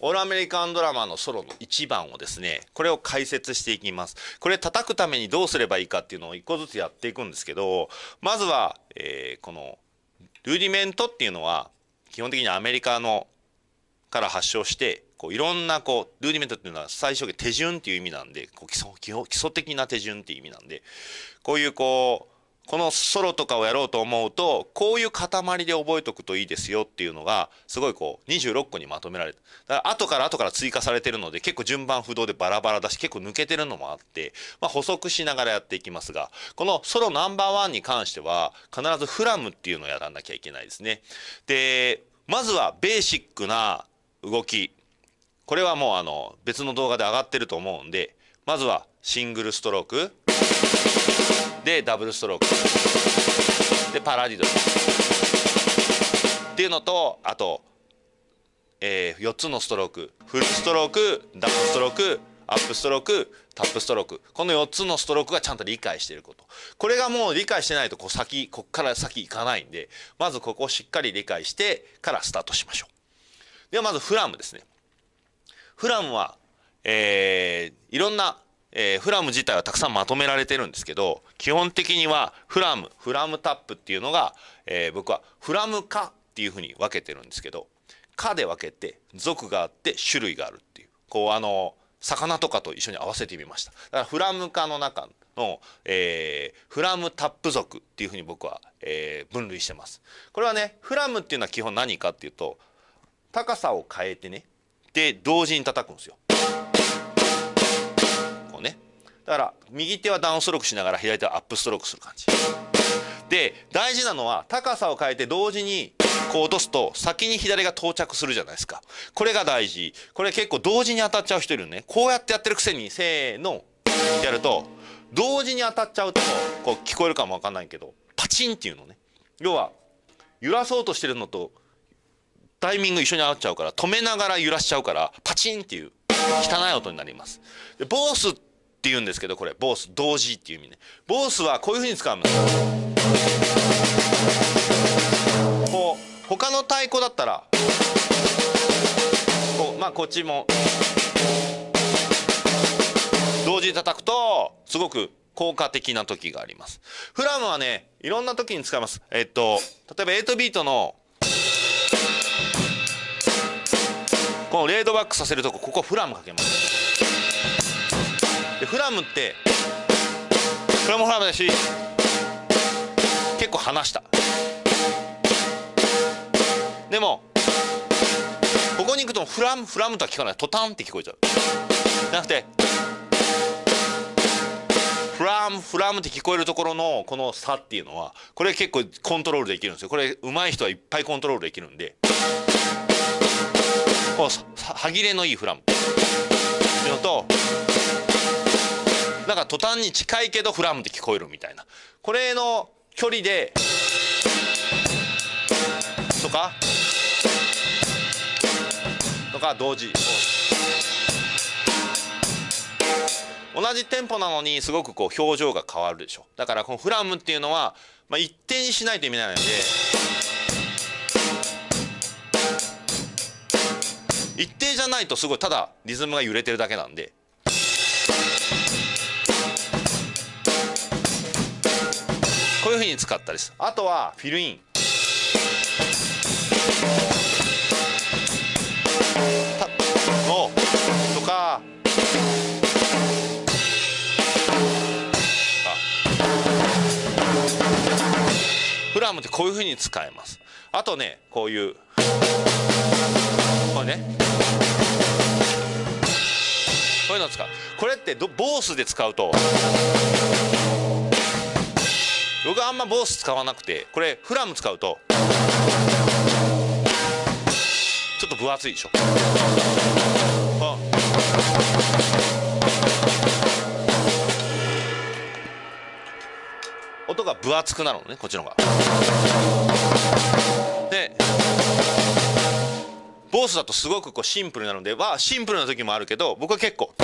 オールアメリカンドラマのソロの1番をですね、これを解説していきます。これ叩くためにどうすればいいかっていうのを一個ずつやっていくんですけど、まずは、えー、この、ルーディメントっていうのは、基本的にアメリカの、から発祥して、こういろんなこう、ルーディメントっていうのは最初手順っていう意味なんで、こう基礎基礎的な手順っていう意味なんで、こういうこう、このソロとかをやろうと思うと、こういう塊で覚えておくといいですよっていうのが、すごいこう、26個にまとめられた。だから後から後から追加されてるので、結構順番不動でバラバラだし、結構抜けてるのもあって、まあ補足しながらやっていきますが、このソロナンバーワンに関しては、必ずフラムっていうのをやらなきゃいけないですね。で、まずはベーシックな動き。これはもうあの、別の動画で上がってると思うんで、まずはシングルストローク。でダブルストローク。でパラディドルっていうのとあと、えー、4つのストローク。フルストロークダウンストロークアップストロークタップストローク。この4つのストロークがちゃんと理解していること。これがもう理解してないとこう先こっから先行かないんでまずここをしっかり理解してからスタートしましょう。ではまずフラムですね。フラムはえー、いろんなえー、フラム自体はたくさんまとめられてるんですけど基本的にはフラムフラムタップっていうのが、えー、僕はフラム科っていうふうに分けてるんですけど科で分けて属があって種類があるっていう。こうあの魚とかと一緒に合わせてみました。だからフラム科の中の、えー、フラムタップ属っていうふうに僕は、えー、分類してます。これはねフラムっていうのは基本何かっていうと高さを変えてねで同時に叩くんですよ。ね。だから右手はダウンストロークしながら左手はアップストロークする感じ。で大事なのは高さを変えて同時にこう落とすと先に左が到着するじゃないですか。これが大事。これ結構同時に当たっちゃう人いるね。こうやってやってるくせにせーのやると同時に当たっちゃうとこう聞こえるかもわかんないけどパチンっていうのね。要は揺らそうとしてるのとタイミング一緒に合っちゃうから止めながら揺らしちゃうからパチンっていう汚い音になります。でボースって言うんですけどこれ。ボース同時っていう意味ね。ボースはこういうふうに使うんですこう他の太鼓だったらこうまあこっちも同時に叩くとすごく効果的な時があります。フラムはねいろんな時に使います。えっと例えば8ビートのこのレードバックさせるとこここフラムかけます。フラムってフラムフラムだし結構離した。でもここに行くとフラムフラムとは聞かない。トタンって聞こえちゃう。じゃなくてフラムフラムって聞こえるところのこの差っていうのはこれ結構コントロールできるんですよ。これ上手い人はいっぱいコントロールできるんで。こう歯切れのいいフラムっていうのとだから途端に近いけどフラムって聞こえるみたいな。これの距離でとかとか同時。同じテンポなのにすごくこう表情が変わるでしょ。だからこのフラムっていうのは、まあ、一定にしないと意味ないので。一定じゃないとすごいただリズムが揺れてるだけなんで。こういうふうに使ったりするあとはフィルイン。のとか。フラムってこういうふうに使えます。あとねこういう。これね。こういうのを使う。これってボースで使うと。僕はあんまボース使わなくてこれフラム使うとちょっと分厚いでしょ。音が分厚くなるのねこっちの方が。でボースだとすごくこうシンプルなのではシンプルな時もあるけど僕は結構。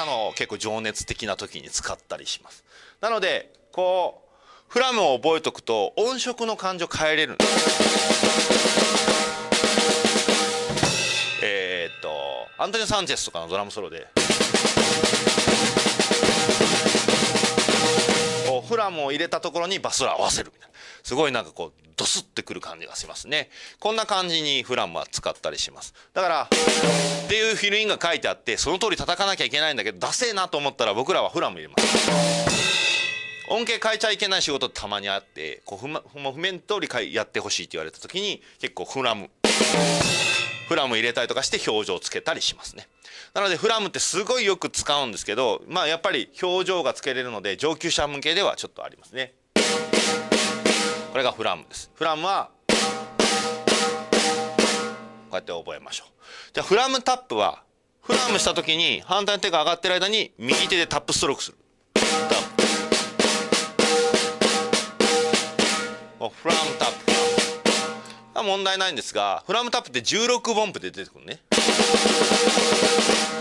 なのを結構情熱的な時に使ったりします。なのでこうフラムを覚えとくと音色の感情変えれるんです。えー、っとアントニオ・サンチェスとかのドラムソロでこうフラムを入れたところにバスラを合わせるみたいな。すごいなんかこうドスってくる感じがしますね。こんな感じにフラムは使ったりします。だからっていうフィルインが書いてあってその通り叩かなきゃいけないんだけどダセえなと思ったら僕らはフラム入れます。音程変えちゃいけない仕事たまにあってこう譜面通りやってほしいって言われた時に結構フラムフラム入れたりとかして表情をつけたりしますね。なのでフラムってすごいよく使うんですけどまあやっぱり表情がつけれるので上級者向けではちょっとありますね。これがフラムです。フラムはこうやって覚えましょう。じゃあフラムタップはフラムした時に反対の手が上がってる間に右手でタップストロークする。タップ。フラムタップ。問題ないんですがフラムタップって16分音符で出てくるね。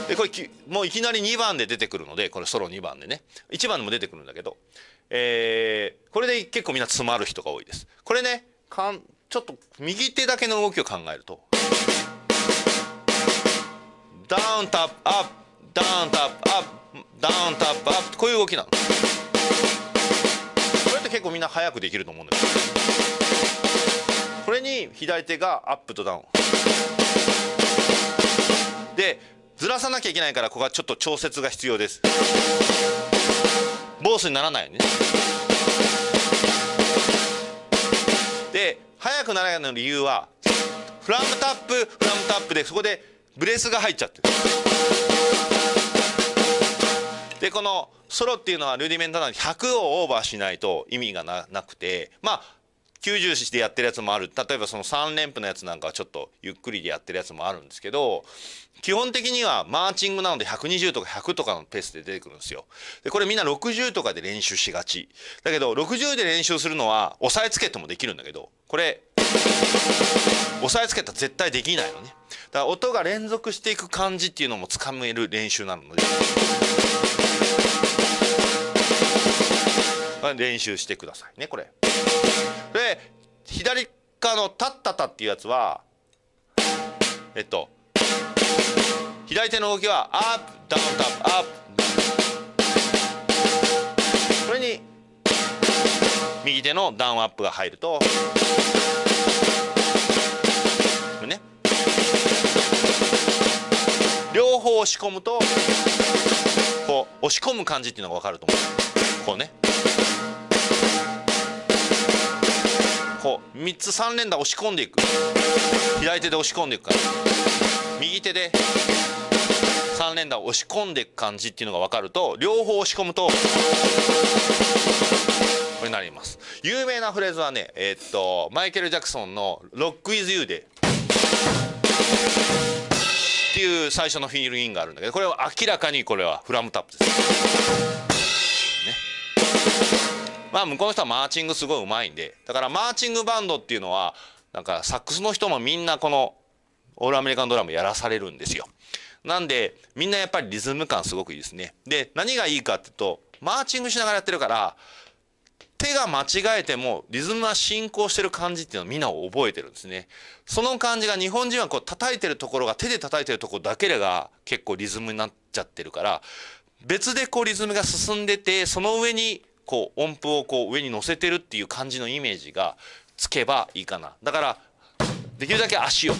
でこれもういきなり2番で出てくるのでこれソロ2番でね。1番でも出てくるんだけど、えー、これで結構みんな詰まる人が多いです。これねかんちょっと右手だけの動きを考えるとダウンタップアップダウンタップアップダウンタップアップこういう動きなの。これって結構みんな早くできると思うんですこれに左手がアップとダウン。でずらさなきゃいけないからここはちょっと調節が必要です。ボースにならないよね。で速くならないの理由はフラムタップフラムタップでそこでブレスが入っちゃってる。でこのソロっていうのはルーディメンタなので100をオーバーしないと意味がなくてまあ90してやってるやつもある例えばその3連符のやつなんかはちょっとゆっくりでやってるやつもあるんですけど基本的にはマーチングなので120とか100とかのペースで出てくるんですよ。でこれみんな60とかで練習しがち。だけど60で練習するのは押さえつけてもできるんだけどこれ押さえつけたら絶対できないのね。だから音が連続していく感じっていうのもつかめる練習なので。練習してくださいねこれ。で左側の「タッタタ」っていうやつはえっと左手の動きはアップダウンタップアップこれに右手のダウンアップが入るとこれね。両方押し込むとこう押し込む感じっていうのが分かると思う。こうね。こう3つ3連打押し込んでいく。左手で押し込んでいくから。右手で3連打を押し込んでいく感じっていうのが分かると両方押し込むとこれになります。有名なフレーズはねえー、っとマイケル・ジャクソンの「ロック・イズ・ユー」で。っていう最初のフィールインがあるんだけどこれは明らかにこれはフラムタップです。まあ向こうの人はマーチングすごいうまいんでだからマーチングバンドっていうのはなんかサックスの人もみんなこのオールアメリカンドラムやらされるんですよ。なんでみんなやっぱりリズム感すごくいいですね。で何がいいかっていうとマーチングしながらやってるから手が間違えてもリズムは進行してる感じっていうのをみんな覚えてるんですね。その感じが日本人はこう叩いてるところが手で叩いてるところだけが結構リズムになっちゃってるから別でこうリズムが進んでてその上にこう音符をこう上に乗せてるっていう感じのイメージがつけばいいかな。だからできるだけ足を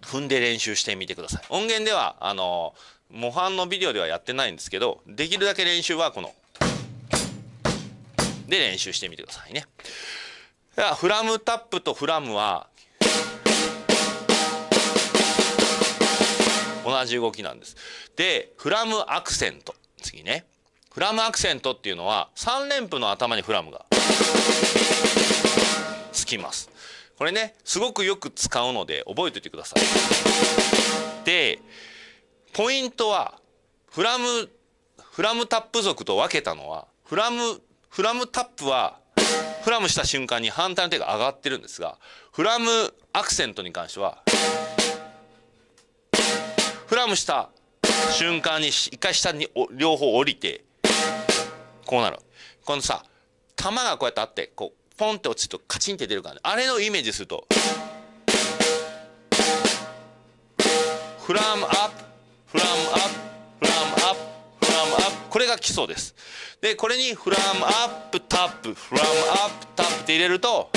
踏んで練習してみてください。音源ではあの模範のビデオではやってないんですけどできるだけ練習はこの。で練習してみてくださいね。ではフラムタップとフラムは同じ動きなんです。でフラムアクセント。次ね。フラムアクセントっていうのは3連符の頭にフラムがつきます。これねすごくよく使うので覚えておいてください。でポイントはフラムフラムタップ族と分けたのはフラムフラムタップはフラムした瞬間に反対の手が上がってるんですがフラムアクセントに関してはフラムした瞬間に一回下に両方降りてこうなる。このさ玉がこうやってあってこうポンって落ちるとカチンって出るから、ね、あれのイメージすると。フラムアップフラムアップフラムアップフラムアップ。これが基礎です。でこれにフラムアップタップフラムアップタップって入れると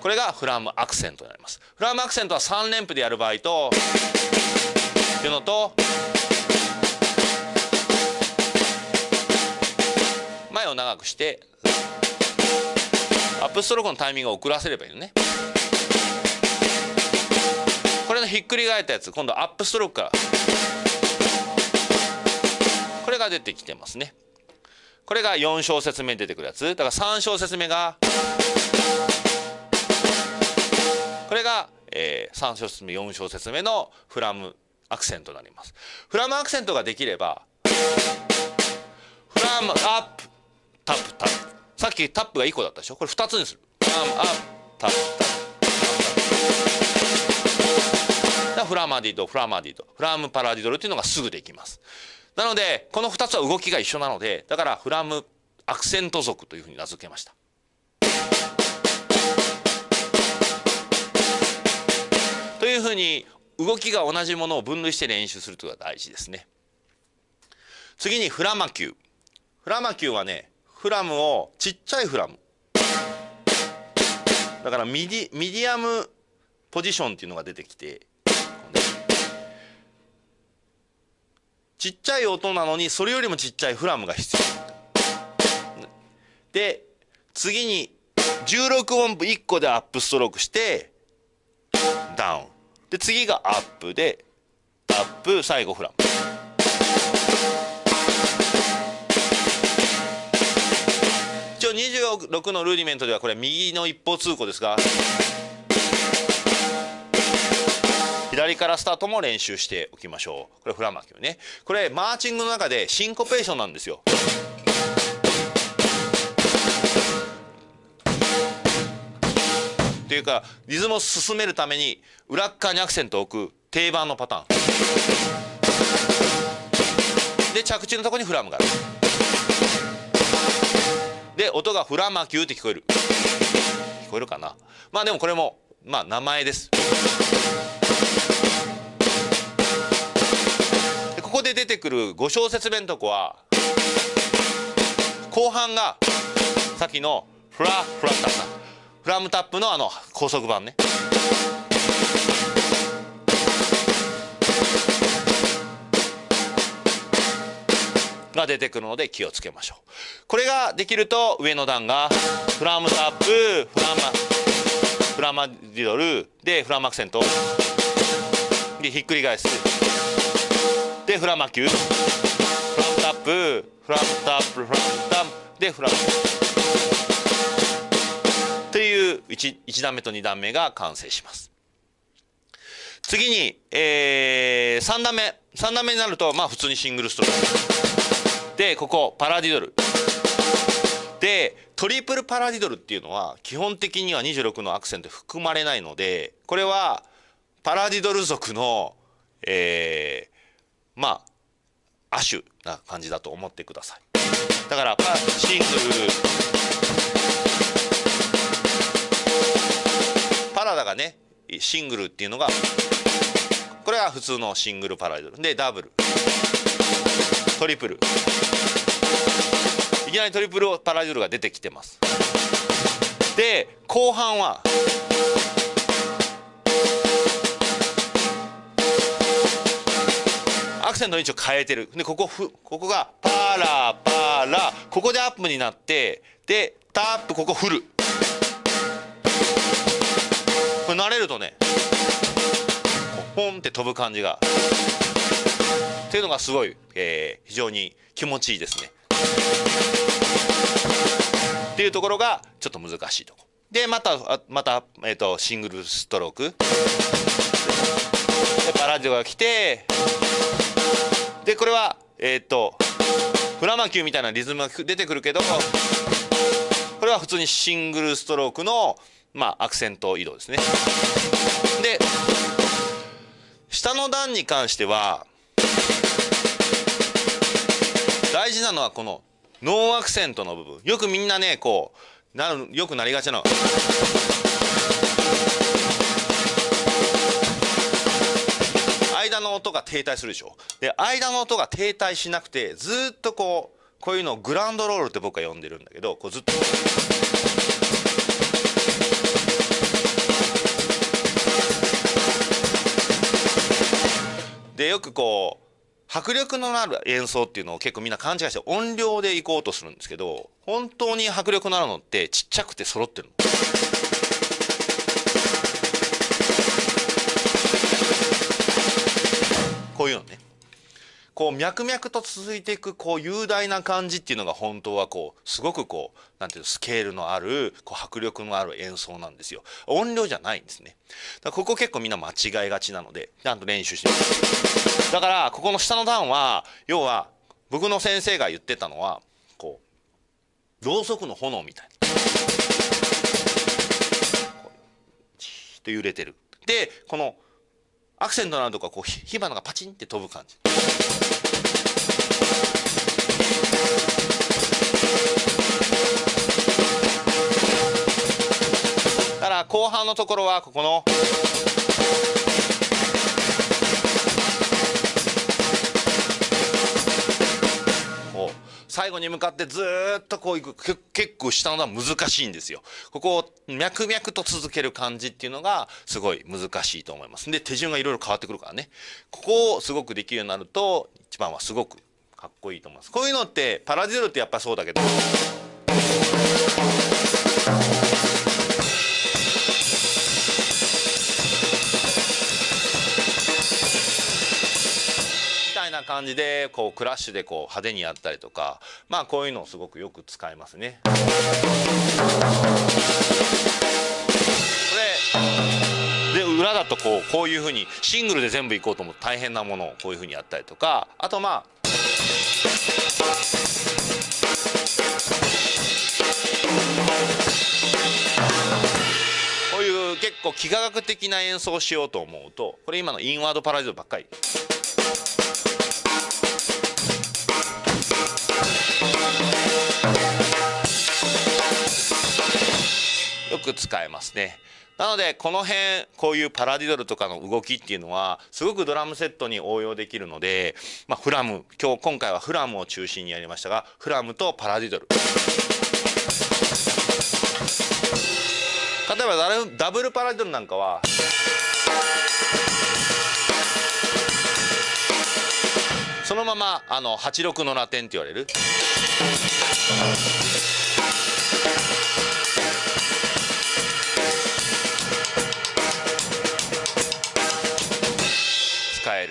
これがフラムアクセントになります。フラムアクセントは3連符でやる場合とっていうのと前を長くしてアップストロークのタイミングを遅らせればいいのね。これのひっくり返ったやつ今度アップストロークから。これが出てきてますね。これが4小節目に出てくるやつ。だから3小節目がこれが、えー、3小節目4小節目のフラムアクセントになります。フラムアクセントができればフラムアップタップタップ。さっきタップが1個だったでしょ？これ2つにする。フラムアップタップタップ。フラマディドフラマディド。フラムパラディドルっていうのがすぐできます。なのでこの2つは動きが一緒なのでだからフラムアクセント族というふうに名付けました。というふうに動きが同じものを分類して練習するというのが大事ですね。次にフラマキューフラマキューはねフラムをちっちゃいフラム。だからミディミディアムポジションっていうのが出てきてちっちゃい音なのにそれよりもちっちゃいフラムが必要。で次に16音符1個でアップストロークしてダウン。で次がアップでアップ最後フラム。26のルーディメントではこれ右の一方通行ですが左からスタートも練習しておきましょう。これフラマキュね。これマーチングの中でシンコペーションなんですよ。っていうかリズムを進めるために裏側にアクセントを置く定番のパターン。で着地のとこにフラムがある。で音がフラマキューって聞こえる。聞こえるかな？まあでもこれもまあ名前です。ここで出てくる5小節目のとこは後半がさっきのフラフラッタッタフラムタップのあの高速版ね。が出てくるので気をつけましょう。これができると上の段がフラムタップフラマフラマディドルでフラムアクセント。でひっくり返す。でフラマキュー。フラムタップフラムタップフラムタップ。でフラムという 1, 1段目と2段目が完成します。次に、えー、3段目。3段目になるとまあ普通にシングルストローク。でここパラディドル。でトリプルパラディドルっていうのは基本的には26のアクセント含まれないのでこれはパラディドル族の、えまあ亜種な感じだと思ってください。だからシングル。パラダがねシングルっていうのがこれが普通のシングルパライドル。でダブル。トリプル。いきなりトリプルパライドルが出てきてます。で後半はアクセントの位置を変えてる。でここふここがパラパラ。ここでアップになってでタップここフルこれ慣れるとねポンって飛ぶ感じが。っていうのがすごい、えー、非常に気持ちいいですね。っていうところがちょっと難しいとこ。でまたまた、えーと、シングルストローク。でパラジオが来て。でこれはえー、っとフラマキューみたいなリズムが出てくるけどこれは普通にシングルストロークのまあアクセント移動ですね。で下の段に関してはなのはこのノーアクセントの部分。よくみんなねこうなるよくなりがちなの。間の音が停滞するでしょ。で間の音が停滞しなくてずっとこうこういうのをグランドロールって僕は呼んでるんだけどこうずっと。でよくこう迫力のある演奏っていうのを結構みんな勘違いして音量で行こうとするんですけど本当に迫力のあるのってちっちゃくて揃ってるの。こういうのねこう脈々と続いていくこう雄大な感じっていうのが本当はこうすごくこうなんていうスケールのあるこう迫力のある演奏なんですよ。音量じゃないんですね。だここ結構みんな間違いがちなのでちゃんと練習してますだからここの下の段は要は僕の先生が言ってたのはこうろうそくの炎みたいにじーっと揺れてる。でこのアクセントのあるとこはこう火花がパチンって飛ぶ感じ。半のところはここの。最後に向かってずっとこういく。結構下の段難しいんですよ。ここを脈々と続ける感じっていうのがすごい難しいと思います。で手順がいろいろ変わってくるからね。ここをすごくできるようになると一番はすごくかっこいいと思います。こういうのってパラディドルってやっぱそうだけど。感じでこうクラッシュでこう派手にやったりとかまあこういうのをすごくよく使いますね。これで裏だとこうこういうふうにシングルで全部いこうと思うと大変なものをこういうふうにやったりとかあとまあこういう結構幾何学的な演奏をしようと思うとこれ今のインワードパラディドばっかり。く使えますね。なのでこの辺こういうパラディドルとかの動きっていうのはすごくドラムセットに応用できるので、まあ、フラム今日今回はフラムを中心にやりましたがフラムとパラディドル。例えばダブルパラディドルなんかは。そのままあの86のラテンって言われる。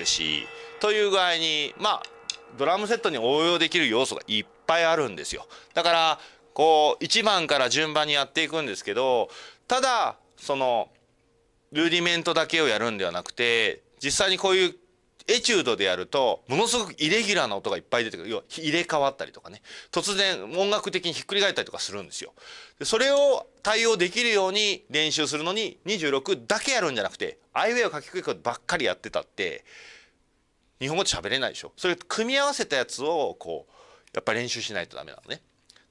るしという具合にまあドラムセットに応用できる要素がいっぱいあるんですよ。だからこう1番から順番にやっていくんですけどただそのルーディメントだけをやるんではなくて実際にこういうエチュードでやるとものすごくイレギュラーな音がいっぱい出てくる。要は入れ替わったりとかね。突然音楽的にひっくり返ったりとかするんですよ。でそれを対応できるように練習するのに26だけやるんじゃなくてアイウェイを書きくことばっかりやってたって日本語喋れないでしょ。それ組み合わせたやつをこうやっぱり練習しないとダメなのね。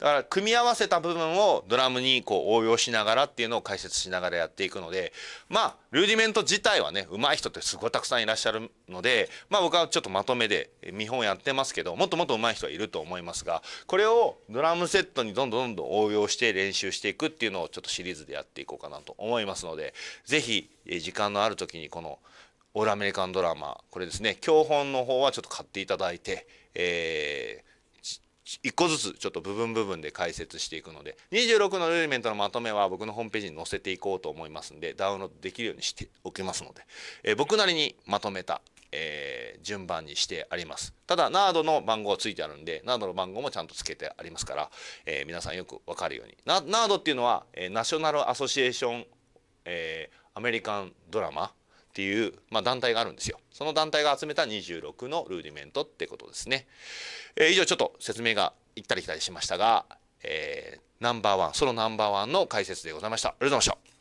だから組み合わせた部分をドラムにこう応用しながらっていうのを解説しながらやっていくのでまあルーディメント自体はね上手い人ってすごいたくさんいらっしゃるのでまあ僕はちょっとまとめで見本やってますけどもっともっと上手い人はいると思いますがこれをドラムセットにどんどんどんどん応用して練習していくっていうのをちょっとシリーズでやっていこうかなと思いますので是非時間のある時にこのオールアメリカンドラマ。これですね。教本の方はちょっと買っていただいてえー1個ずつちょっと部分部分で解説していくので。26のエレメントのまとめは僕のホームページに載せていこうと思いますんでダウンロードできるようにしておきますので、えー、僕なりにまとめた、えー、順番にしてあります。ただ NARD の番号がついてあるんで NARD の番号もちゃんとつけてありますから、えー、皆さんよく分かるように。NARD っていうのは、えナショナルアソシエーション、えアメリカンドラマ。っていう、まあ、団体があるんですよ。その団体が集めた26のルーディメントってことですね。えー、以上ちょっと説明が行ったり来たりしましたが、えー、ナンバーワン、そのナンバーワンの解説でございました。ありがとうございました。